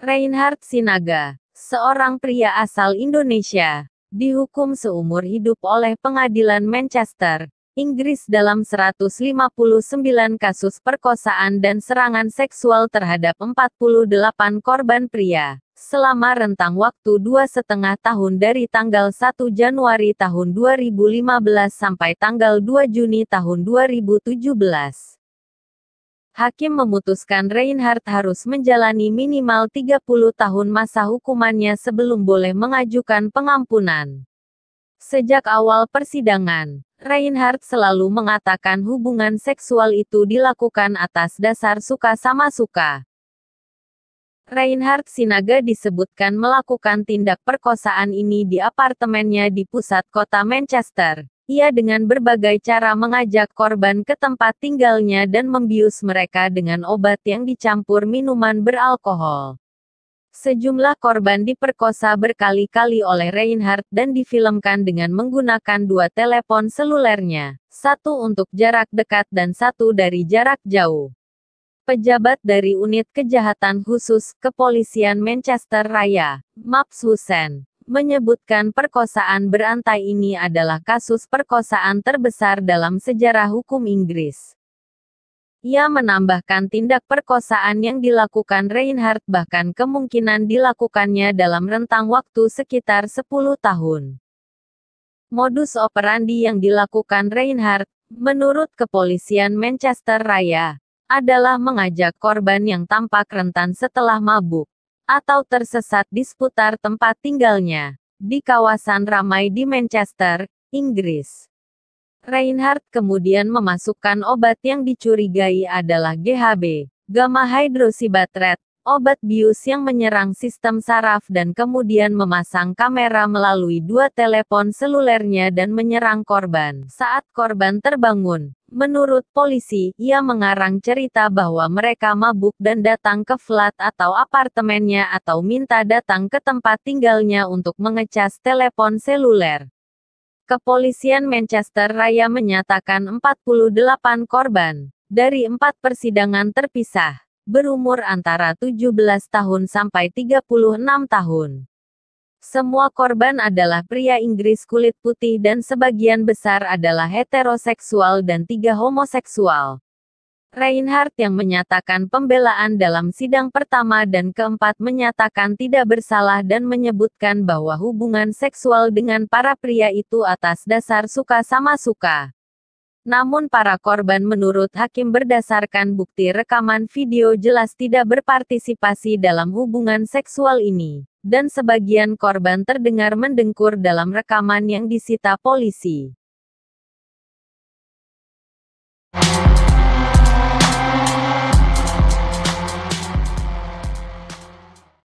Reinhard Sinaga, seorang pria asal Indonesia, dihukum seumur hidup oleh pengadilan Manchester, Inggris dalam 159 kasus perkosaan dan serangan seksual terhadap 48 korban pria, selama rentang waktu dua setengah tahun dari tanggal 1 Januari tahun 2015 sampai tanggal 2 Juni tahun 2017. Hakim memutuskan Reinhardt harus menjalani minimal 30 tahun masa hukumannya sebelum boleh mengajukan pengampunan. Sejak awal persidangan, Reinhardt selalu mengatakan hubungan seksual itu dilakukan atas dasar suka sama suka. Reinhard Sinaga disebutkan melakukan tindak perkosaan ini di apartemennya di pusat kota Manchester. Ia dengan berbagai cara mengajak korban ke tempat tinggalnya dan membius mereka dengan obat yang dicampur minuman beralkohol. Sejumlah korban diperkosa berkali-kali oleh Reinhardt dan difilmkan dengan menggunakan dua telepon selulernya, satu untuk jarak dekat dan satu dari jarak jauh. Pejabat dari Unit Kejahatan Khusus Kepolisian Manchester Raya, Maps Hussein, menyebutkan perkosaan berantai ini adalah kasus perkosaan terbesar dalam sejarah hukum Inggris. Ia menambahkan tindak perkosaan yang dilakukan Reinhardt bahkan kemungkinan dilakukannya dalam rentang waktu sekitar 10 tahun. Modus operandi yang dilakukan Reinhardt, menurut kepolisian Manchester Raya, adalah mengajak korban yang tampak rentan setelah mabuk atau tersesat di seputar tempat tinggalnya, di kawasan ramai di Manchester, Inggris. Reinhardt kemudian memasukkan obat yang dicurigai adalah GHB, gamma hydroxybatrate, obat bius yang menyerang sistem saraf dan kemudian memasang kamera melalui dua telepon selulernya dan menyerang korban. Saat korban terbangun, menurut polisi, ia mengarang cerita bahwa mereka mabuk dan datang ke flat atau apartemennya atau minta datang ke tempat tinggalnya untuk mengecas telepon seluler. Kepolisian Manchester Raya menyatakan 48 korban dari empat persidangan terpisah berumur antara 17 tahun sampai 36 tahun. Semua korban adalah pria Inggris kulit putih dan sebagian besar adalah heteroseksual dan tiga homoseksual. Reinhardt yang menyatakan pembelaan dalam sidang pertama dan keempat menyatakan tidak bersalah dan menyebutkan bahwa hubungan seksual dengan para pria itu atas dasar suka sama suka. Namun para korban menurut hakim berdasarkan bukti rekaman video jelas tidak berpartisipasi dalam hubungan seksual ini, dan sebagian korban terdengar mendengkur dalam rekaman yang disita polisi.